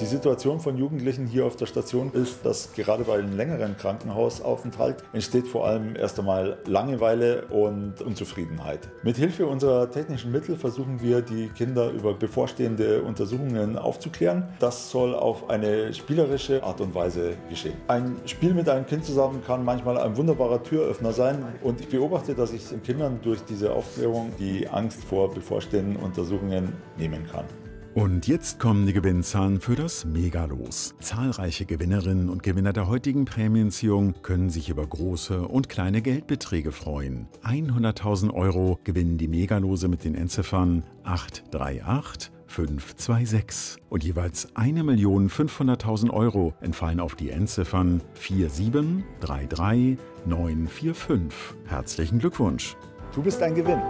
Die Situation von Jugendlichen hier auf der Station ist, dass gerade bei einem längeren Krankenhausaufenthalt entsteht vor allem erst einmal Langeweile und Unzufriedenheit. Mit Hilfe unserer technischen Mittel versuchen wir, die Kinder über bevorstehende Untersuchungen aufzuklären. Das soll auf eine spielerische Art und Weise geschehen. Ein Spiel mit einem Kind zusammen kann manchmal ein wunderbarer Türöffner sein und ich beobachte, dass ich den Kindern durch diese Aufklärung die Angst vor bevorstehenden Untersuchungen nehmen kann. Und jetzt kommen die Gewinnzahlen für das Megalos. Zahlreiche Gewinnerinnen und Gewinner der heutigen Prämienziehung können sich über große und kleine Geldbeträge freuen. 100.000 Euro gewinnen die Megalose mit den Endziffern 838 526 und jeweils 1.500.000 Euro entfallen auf die Endziffern 4733945. Herzlichen Glückwunsch! Du bist ein Gewinn.